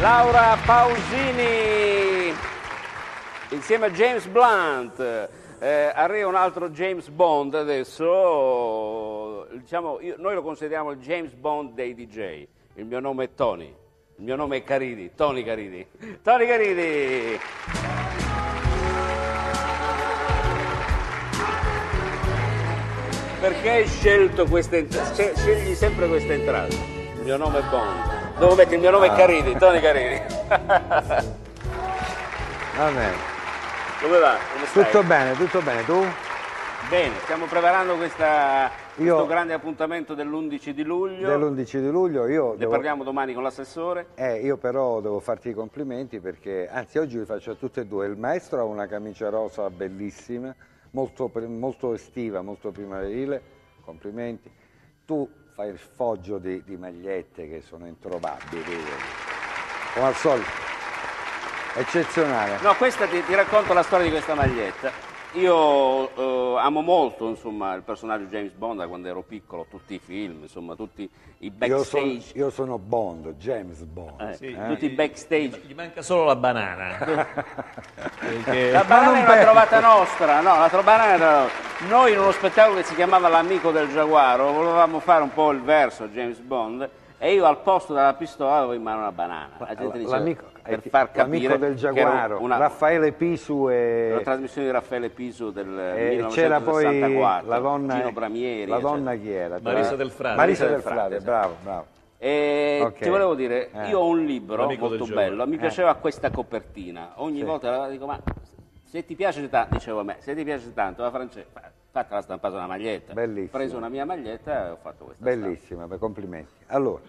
Laura Pausini insieme a James Blunt. Eh, arriva un altro James Bond adesso, diciamo, io- noi lo consideriamo il James Bond dei DJ. Il mio nome è Tony, il mio nome è Caridi, Tony Caridi. Tony Caridi! Perché hai scelto questa entrata? Scegli sempre questa entrata. Il mio nome è Bond. Devo mettere il mio nome è Caridi, Tony Caridi. Va bene. Come va? Come? Tutto bene, tutto bene. Tu? Bene, stiamo preparando questa- Io- questo grande appuntamento dell'11 di luglio. Dell'11 di luglio io Ne devo, parliamo domani con l'assessore. eh, io però devo farti i complimenti perché, anzi oggi li faccio a tutte e due. Il maestro ha una camicia rosa bellissima, molto, molto estiva, molto primaverile, complimenti. Tu fai il foggio di, di magliette che sono introvabili, come al solito, eccezionale. No, questa ti, ti racconto la storia di questa maglietta. Io eh, amo molto insomma, il personaggio James Bond da quando ero piccolo, tutti i film, insomma, tutti i Io sono, backstage. io sono Bond, James Bond. eh, Sì, tutti i gli- backstage. Gli manca solo la banana. Perché- La banana è una trovata nostra, no, la banana era- Noi in uno spettacolo che si chiamava L'amico del giaguaro volevamo fare un po' il verso a James Bond e io al posto della pistola avevo in mano una banana. La gente diceva, L'amico, per eh, far capire l'amico del Giaguaro, una, Raffaele Pisu e... una trasmissione di Raffaele Piso del E c'era poi 1964, la donna, Gino Bramieri. la eccetera. donna chi era? Marisa del Frate. Marisa del Marisa del Frate, Frate, bravo, bravo. E Ok. ti volevo dire, Eh. io ho un libro molto bello, mi Eh. piaceva questa copertina. Ogni Sì. volta la dico, ma se ti piace tanto, dicevo a me, se ti piace tanto, la Francesca, fa- fatela stampata una maglietta. Bellissimo. Ho preso una mia maglietta e ho fatto questa. Bellissima, beh, complimenti. Allora,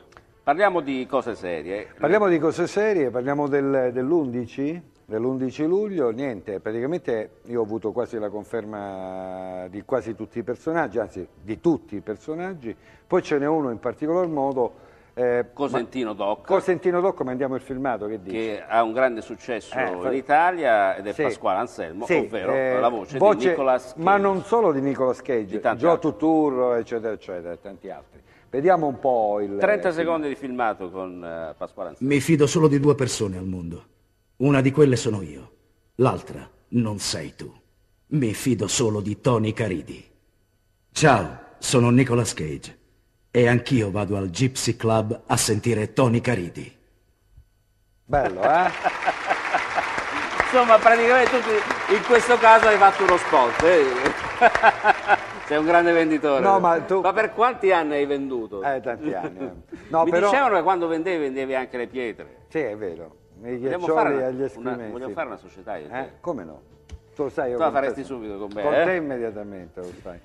Parliamo di cose serie. parliamo di cose serie, parliamo del- dell'11, dell'11 luglio, niente, praticamente io ho avuto quasi la conferma di quasi tutti i personaggi, anzi di tutti i personaggi, poi ce n'è uno in particolar modo, eh, Cosentino Doc, ma- Cosentino Docco, mandiamo il filmato, che dici? che ha un grande successo Eh, in Italia ed è Sì. Pasquale Anselmo, Sì, ovvero eh, la voce, di Nicolas Cage. Ma non solo di Nicolas Cage, Di altri. Turturro, eccetera, eccetera, e tanti altri. Vediamo un po' il... 30 il- secondi di filmato con eh, Pasquale Anselmo. Mi fido solo di due persone al mondo. Una di quelle sono io, l'altra non sei tu. Mi fido solo di Tony Caridi. Ciao, sono Nicolas Cage e anch'io vado al Gypsy Club a sentire Tony Caridi. Bello, eh? Insomma, praticamente tu in questo caso hai fatto uno spot. eh. Sei un grande venditore. No, ma tu- per quanti anni hai venduto? Eh, tanti anni. eh. No, Mi però... dicevano che quando vendevi, vendevi anche le pietre. Sì, è vero. I Vogliamo ghiaccioli fare, agli una, esprimenti. vogliamo fare una società io e. Eh? Come no? Tu lo sai, io Tu la faresti subito con me, Con eh? te immediatamente, lo sai.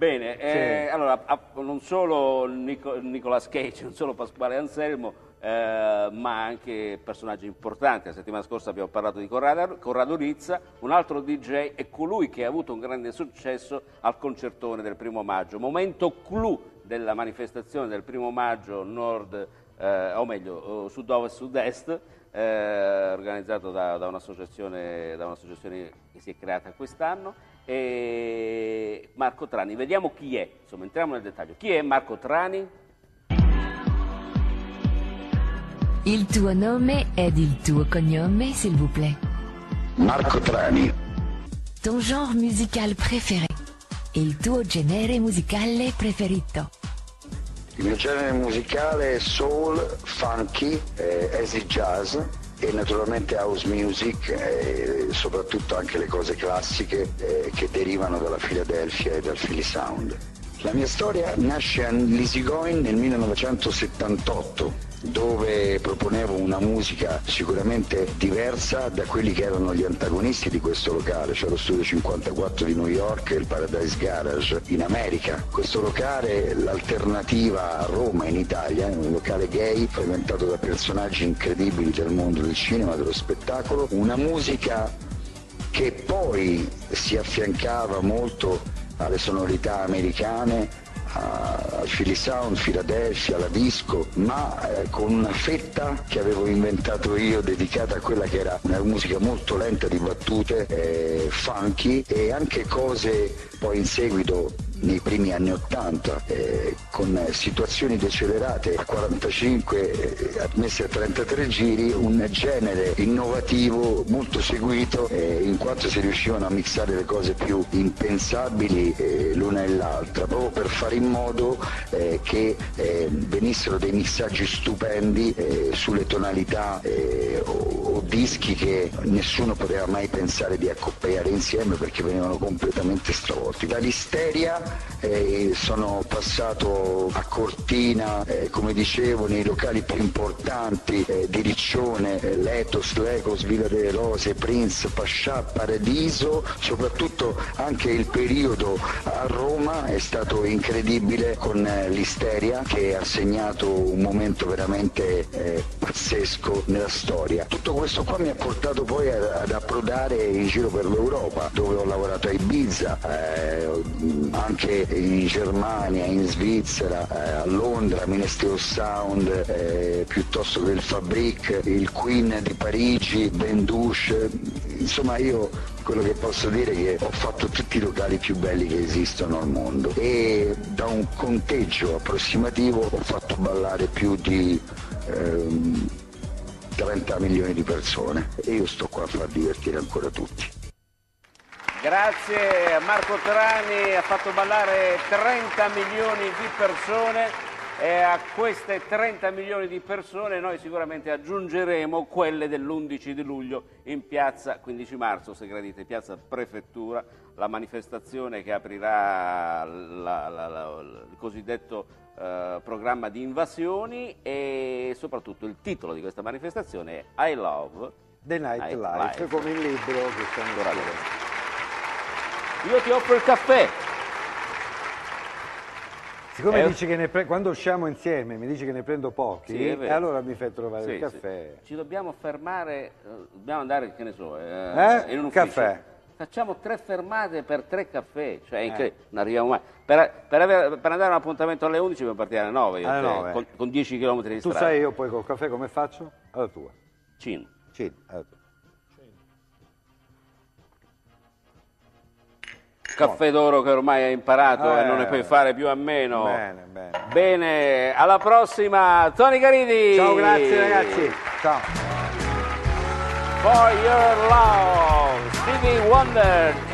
Bene, eh, allora, a- non solo Nico- Nicolas Cage, non solo Pasquale Anselmo, eh, ma anche personaggi importanti. La settimana scorsa abbiamo parlato di Corrado, Corrado Rizza, un altro DJ è colui che ha avuto un grande successo al concertone del primo maggio, momento clou della manifestazione del primo maggio nord, eh, o meglio, eh, sud-ovest, sud-est, eh, organizzato da, da un'associazione, da un'associazione che si è creata quest'anno. E Marco Trani, vediamo chi è, insomma entriamo nel dettaglio. Chi è Marco Trani? Il tuo nome ed il tuo cognome, s'il vous plaît. Marco Trani, Ton genre musical préféré. Il tuo genere musicale preferito. Il mio genere musicale è soul, funky, eh, acid jazz e naturalmente house music e soprattutto anche le cose classiche eh, che derivano dalla Philadelphia e dal Philly Sound. La mia storia nasce a Lisigoin nel 1978 dove proponevo una musica sicuramente diversa da quelli che erano gli antagonisti di questo locale, cioè lo Studio 54 di New York e il Paradise Garage in America. Questo locale, l'alternativa a Roma in Italia, è un locale gay frequentato da personaggi incredibili del mondo del cinema, dello spettacolo, una musica che poi si affiancava molto alle sonorità americane, a- Philly Sound, Philadelphia, alla disco, ma eh, con una fetta che avevo inventato io dedicata a quella che era una musica molto lenta di battute, eh, funky e anche cose poi in seguito nei primi anni 80 eh, con situazioni decelerate a 45 eh, ammesse a 33 giri, un genere innovativo molto seguito eh, in quanto si riuscivano a mixare le cose più impensabili eh, l'una e l'altra, per fare in modo eh, che eh, venissero dei mixaggi stupendi sulle tonalità o, o dischi che nessuno poteva mai pensare di accoppiare insieme perché venivano completamente stravolti. Dall'isteria eh, sono passato a Cortina, eh, come dicevo, nei locali più importanti eh, di Riccione, eh, Letos, Lecos, Villa delle Rose, Prince, Pascià, Paradiso, soprattutto anche il periodo a Roma è stato incredibile con eh, l'Isteria che ha segnato un momento veramente eh, pazzesco nella storia. Tutto questo qua mi ha portato poi ad approdare in giro per l'Europa, dove ho lavorato a Ibiza, anche in Germania, in Svizzera, eh, a Londra, Ministry of Sound, eh, piuttosto che il Fabric, il Queen di Parigi, Ben Douche, insomma io quello che posso dire è che ho fatto tutti i locali più belli che esistono al mondo. E da un conteggio approssimativo ho fatto ballare più di ehm, 30 milioni di persone. E io sto qua a far divertire ancora tutti. Grazie Marco Terani, ha fatto ballare 30 milioni di persone e a queste 30 milioni di persone noi sicuramente aggiungeremo quelle dell'11 di luglio in piazza 15 marzo, se gradite, piazza Prefettura, la manifestazione che aprirà la, la, la, il cosiddetto eh, programma di invasioni e soprattutto il titolo di questa manifestazione è I Love The Night, Night Life, Life, come il libro che stiamo scrivendo. Io ti offro il caffè. Siccome eh, dici che pre... quando usciamo insieme mi dici che ne prendo pochi, sì, e allora mi fai trovare sì, il caffè. Sì. Ci dobbiamo fermare, eh, dobbiamo andare, che ne so, eh, eh? in un ufficio. Caffè. Facciamo tre fermate per tre caffè, cioè eh. non arriviamo mai. Per, per, avere, per, andare a un appuntamento alle 11 dobbiamo partire alle 9, alle 9. Con, con, 10 km di tu strada. Tu sai io poi col caffè come faccio? Alla tua. Cin. Cin, alla tua. Caffè d'oro che ormai hai imparato eh, e non ne puoi fare più a meno. Bene, bene. Bene, alla prossima, Tony Caridi. Ciao, grazie ragazzi. Ciao. For Your Love, Stevie Wonder.